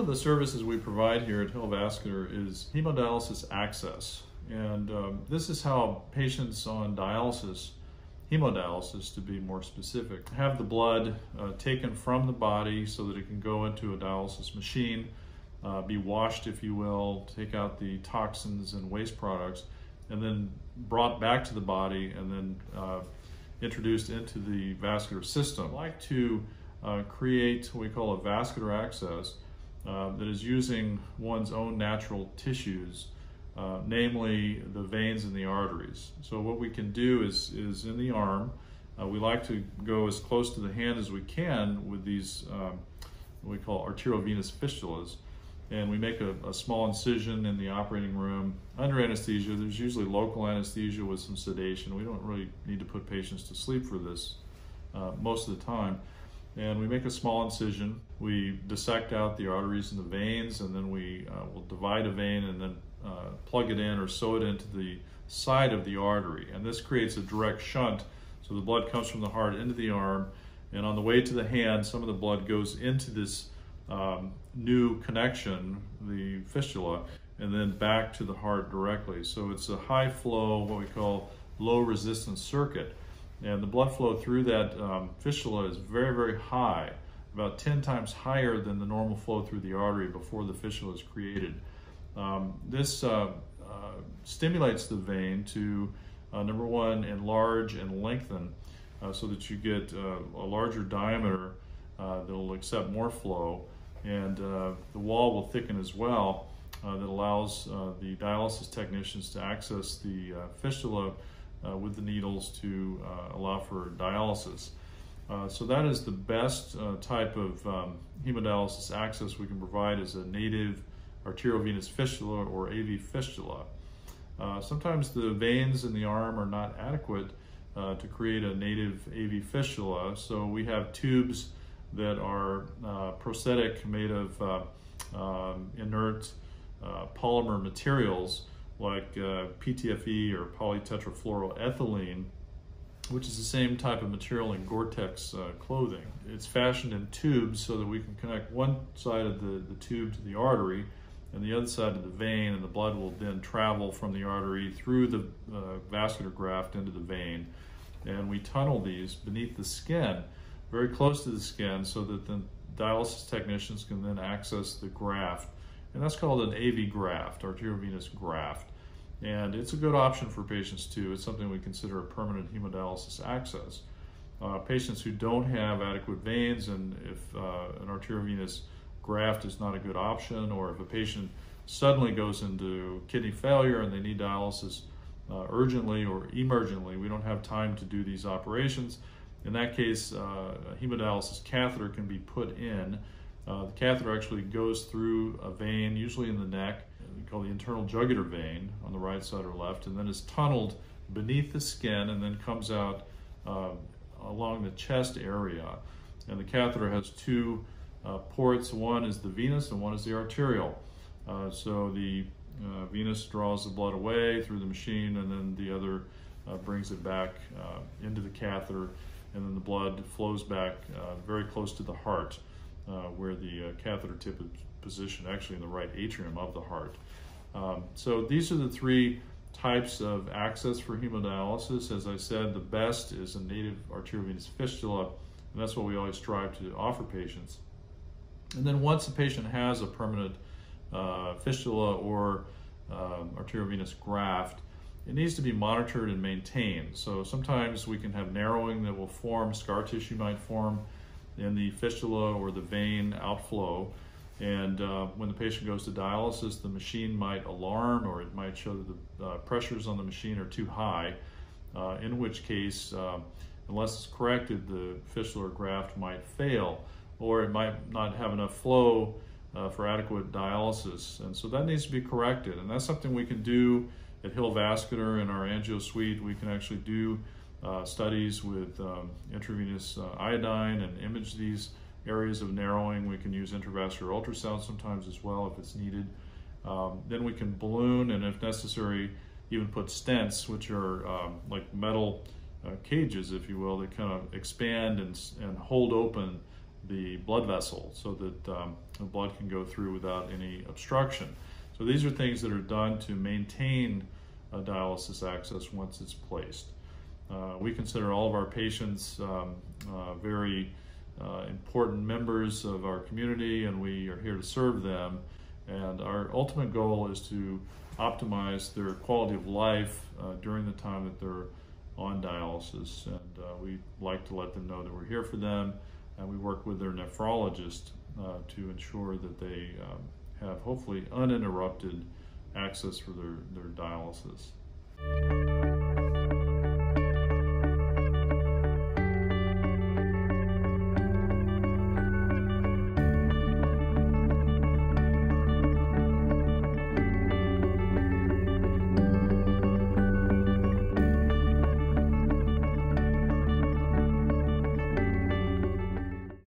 of the services we provide here at Hill Vascular is hemodialysis access. And um, this is how patients on dialysis, hemodialysis to be more specific, have the blood uh, taken from the body so that it can go into a dialysis machine, uh, be washed, if you will, take out the toxins and waste products, and then brought back to the body and then uh, introduced into the vascular system. I like to uh, create what we call a vascular access uh, that is using one's own natural tissues, uh, namely the veins and the arteries. So what we can do is, is in the arm, uh, we like to go as close to the hand as we can with these um, what we call arteriovenous fistulas. And we make a, a, small incision in the operating room under anesthesia. There's usually local anesthesia with some sedation. We don't really need to put patients to sleep for this uh, most of the time and we make a small incision. We dissect out the arteries and the veins, and then we uh, will divide a vein and then uh, plug it in or sew it into the side of the artery. And this creates a direct shunt, so the blood comes from the heart into the arm, and on the way to the hand, some of the blood goes into this um, new connection, the fistula, and then back to the heart directly. So it's a high flow, what we call low resistance circuit and the blood flow through that um, fistula is very, very high, about 10 times higher than the normal flow through the artery before the fistula is created. Um, this uh, uh, stimulates the vein to, uh, number one, enlarge and lengthen uh, so that you get uh, a larger diameter uh, that will accept more flow, and the wall will thicken as well. that allows the dialysis technicians to access the fistula uh, with the needles to uh, allow for dialysis. Uh, so that is the best uh, type of um, hemodialysis access we can provide as a native arteriovenous fistula or AV fistula. Uh, sometimes the veins in the arm are not adequate uh, to create a native AV fistula, so we have tubes that are prosthetic made of um, inert polymer materials like uh, PTFE or polytetrafluoroethylene, which is the same type of material in Gore-Tex uh, clothing. It's fashioned in tubes so that we can connect one side of the, the tube to the artery and the other side to the vein, and the blood will then travel from the artery through the uh, vascular graft into the vein. And we tunnel these beneath the skin, very close to the skin, so that the dialysis technicians can then access the graft. And that's called an AV graft, arteriovenous graft. And it's a good option for patients too. It's something we consider a permanent hemodialysis access. Uh, patients who don't have adequate veins and if uh, an arteriovenous graft is not a good option or if a patient suddenly goes into kidney failure and they need dialysis uh, urgently or emergently, we don't have time to do these operations. In that case, uh, a hemodialysis catheter can be put in. Uh, the catheter actually goes through a vein, usually in the neck, called the internal jugular vein on the right side or left, and then is tunneled beneath the skin and then comes out uh, along the chest area. And the catheter has two uh, ports. One is the venous and one is the arterial. Uh, so the uh, venous draws the blood away through the machine and then the other uh, brings it back into the catheter and then the blood flows back very close to the heart where the catheter tip is positioned actually in the right atrium of the heart. Um, so these are the three types of access for hemodialysis. As I said, the best is a native arteriovenous fistula, and that's what we always strive to offer patients. And then once a patient has a permanent uh, fistula or um, arteriovenous graft, it needs to be monitored and maintained. So sometimes we can have narrowing that will form, scar tissue might form in the fistula or the vein outflow. And uh, when the patient goes to dialysis, the machine might alarm or it might show that the uh, pressures on the machine are too high, uh, in which case, uh, unless it's corrected, the fistula or graft might fail or it might not have enough flow uh, for adequate dialysis. And so that needs to be corrected. And that's something we can do at Hill Vascular in our angio suite. We can actually do uh, studies with um, intravenous iodine and image these areas of narrowing. We can use intravascular ultrasound sometimes as well if it's needed. Um, then we can balloon and if necessary, even put stents, which are um, like metal uh, cages, if you will, that kind of expand and, and hold open the blood vessel so that um, the blood can go through without any obstruction. So these are things that are done to maintain a dialysis access once it's placed. Uh, we consider all of our patients um, uh, very uh, important members of our community and we are here to serve them. And our ultimate goal is to optimize their quality of life uh, during the time that they're on dialysis. And uh, we like to let them know that we're here for them and we work with their nephrologist uh, to ensure that they um, have hopefully uninterrupted access for their, their dialysis.